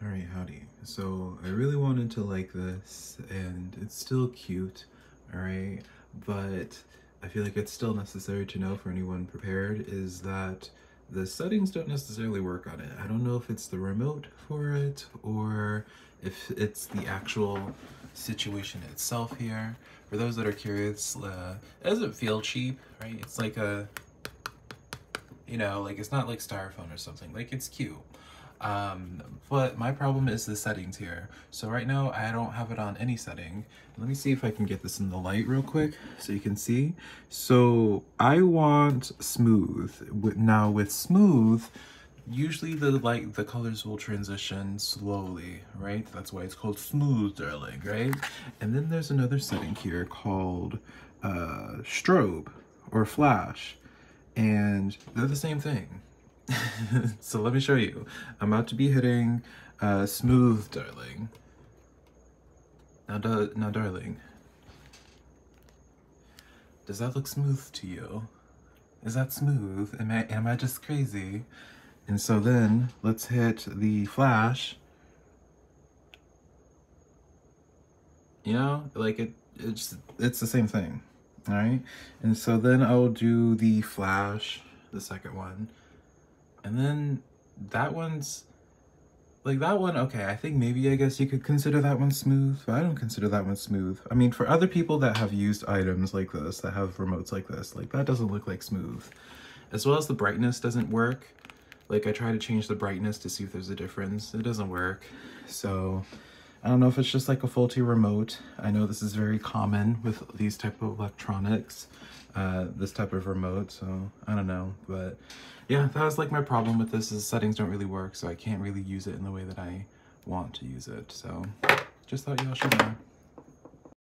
Alright, howdy. So, I really wanted to like this, and it's still cute, alright? But I feel like it's still necessary to know for anyone prepared is that the settings don't necessarily work on it. I don't know if it's the remote for it, or if it's the actual situation itself here. For those that are curious, uh, it doesn't feel cheap, right? It's like a, you know, like it's not like styrofoam or something. Like it's cute. Um, but my problem is the settings here. So right now I don't have it on any setting. Let me see if I can get this in the light real quick so you can see. So I want smooth. Now with smooth, usually the light, the colors will transition slowly, right? That's why it's called smooth, darling, right? And then there's another setting here called uh, strobe or flash. And they're the same thing. so let me show you. I'm about to be hitting uh, smooth, darling. Now, now, darling. Does that look smooth to you? Is that smooth? Am I, am I just crazy? And so then let's hit the flash. You know, like it, it's, it's the same thing. All right. And so then I'll do the flash, the second one. And then that one's like that one, okay, I think maybe I guess you could consider that one smooth, but I don't consider that one smooth. I mean, for other people that have used items like this, that have remotes like this, like that doesn't look like smooth. As well as the brightness doesn't work. Like I try to change the brightness to see if there's a difference. It doesn't work. So I don't know if it's just like a faulty remote. I know this is very common with these type of electronics, uh, this type of remote, so I don't know. But yeah, that was like my problem with this is settings don't really work, so I can't really use it in the way that I want to use it. So just thought y'all should know.